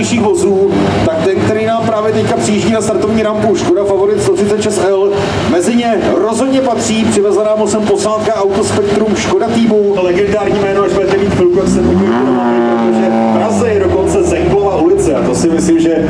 nejlegendárnějších vozů, tak ten, který nám právě teďka přijíždí na startovní rampu, Škoda Favorit 136L, mezi ně rozhodně patří přivezená mu sem posádka Autospektrum Škoda týmu. Legendární jméno, až budete mít chvilku, jak se mapy, protože Praze je dokonce Zenglova ulice a to si myslím, že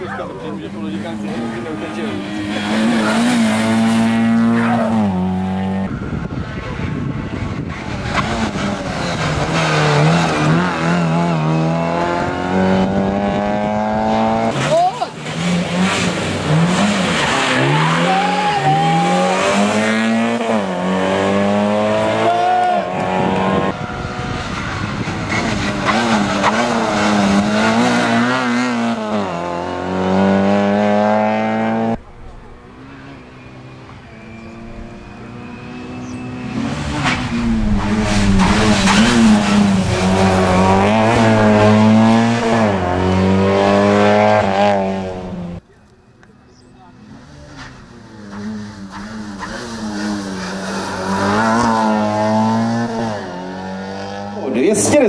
pescado, porque ele poderia ficar sem o que eu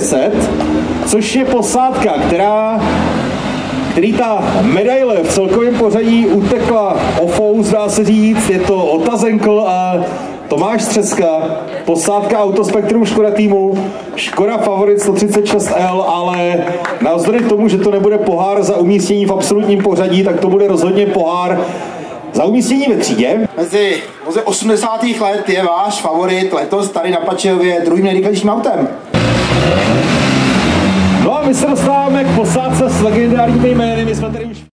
210, což je posádka, která který ta medaile v celkovém pořadí utekla ofou, dá se říct, je to Otazenkl a Tomáš Střeska, posádka Autospektrum Škoda týmu, Škoda Favorit 136L, ale navzdory tomu, že to nebude pohár za umístění v absolutním pořadí, tak to bude rozhodně pohár za umístění ve třídě. Mezi voze 80. let je váš favorit letos tady na Pačehově druhým nejrychlejším autem. My se dostáváme k posádce s legendárními jmény. My jsme tady už